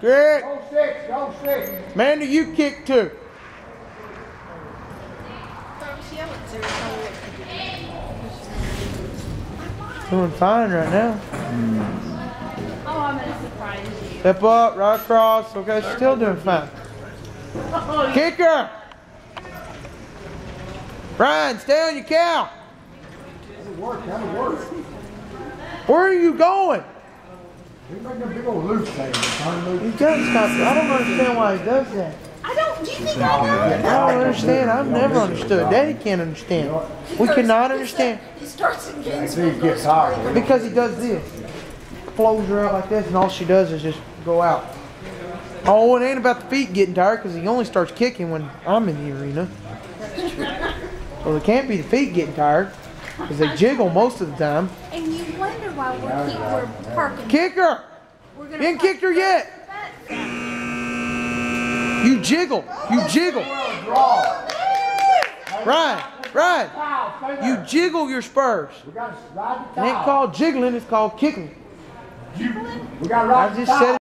Kick. Go six, go six. Amanda, you kick too. Doing fine right now. Oh, I'm gonna surprise you. Step up, right across. Okay, still doing fine. Oh. Kicker. Brian, stay on your cow. Work, work. Where are you going? He's making a big old loop thing. Trying to He does stop. I don't understand why he does that. I don't. Do you think I know? I don't understand. I've never understood. Daddy can't understand. We cannot understand He starts again. See, he gets tired. because he does this. Flows her out like this, and all she does is just go out. Oh, it ain't about the feet getting tired because he only starts kicking when I'm in the arena. So it can't be the feet getting tired because they jiggle most of the time. And you wonder why we're keep we're parking. Kick her! We're You gonna ain't park kicked her yet. You jiggle. You jiggle. Draw. Ryan, Ryan, Foul, stay there. you jiggle your spurs. We gotta ride the It ain't called jiggling, it's called kicking. We gotta I just said it.